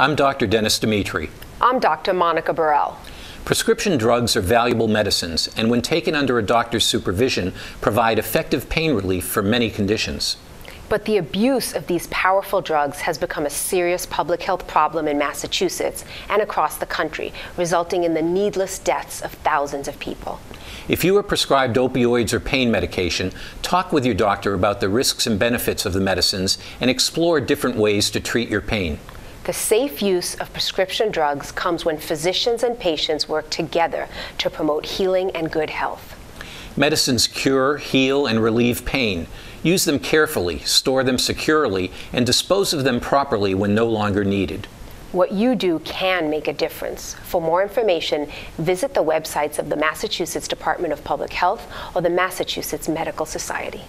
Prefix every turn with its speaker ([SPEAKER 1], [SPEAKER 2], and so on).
[SPEAKER 1] I'm Dr. Dennis Dimitri.
[SPEAKER 2] I'm Dr. Monica Bharel.
[SPEAKER 1] Prescription drugs are valuable medicines and, when taken under a doctor's supervision, provide effective pain relief for many conditions.
[SPEAKER 2] But the abuse of these powerful drugs has become a serious public health problem in Massachusetts and across the country, resulting in the needless deaths of thousands of people.
[SPEAKER 1] If you are prescribed opioids or pain medication, talk with your doctor about the risks and benefits of the medicines and explore different ways to treat your pain.
[SPEAKER 2] The safe use of prescription drugs comes when physicians and patients work together to promote healing and good health.
[SPEAKER 1] Medicines cure, heal, and relieve pain. Use them carefully, store them securely, and dispose of them properly when no longer needed.
[SPEAKER 2] What you do can make a difference. For more information, visit the websites of the Massachusetts Department of Public Health or the Massachusetts Medical Society.